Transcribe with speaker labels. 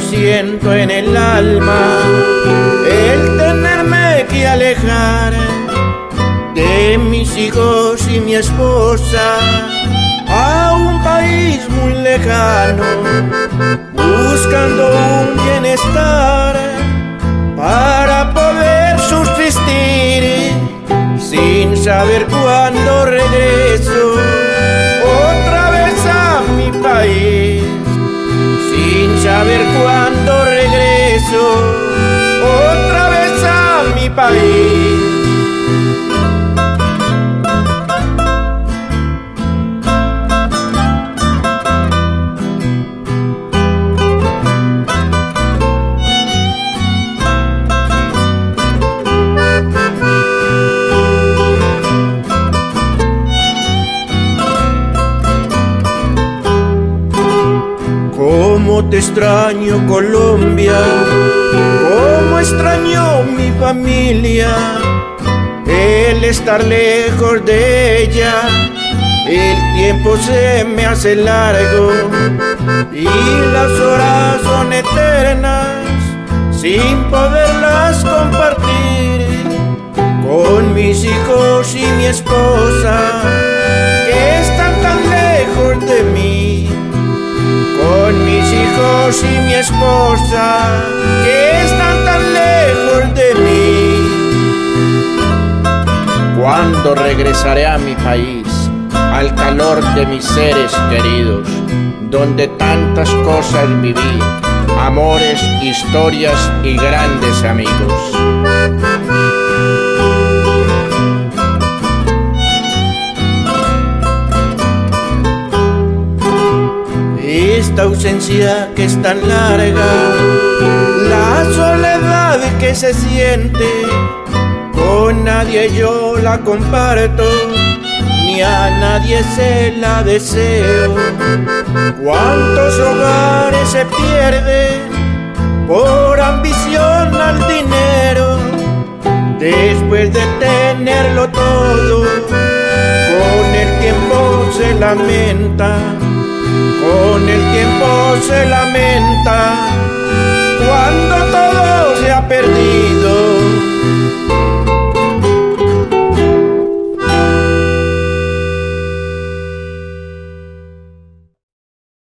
Speaker 1: siento en el alma el tenerme que alejar de mis hijos y mi esposa a un país muy lejano, buscando un bienestar para poder subsistir sin saber cuándo sin saber cuándo regreso otra vez a mi país. Cómo te extraño Colombia, cómo extraño mi familia, el estar lejos de ella, el tiempo se me hace largo. Y las horas son eternas. Sin poderlas compartir con mis hijos y mi esposa y mi esposa que están tan lejos de mí. ¿Cuándo regresaré a mi país, al calor de mis seres queridos, donde tantas cosas viví, amores, historias y grandes amigos? Esta ausencia que es tan larga, la soledad que se siente, con nadie yo la comparto, ni a nadie se la deseo. ¿Cuántos hogares se pierden por ambición al dinero? Después de tenerlo todo, con el tiempo se lamenta con el tiempo se lamenta cuando todo se ha perdido.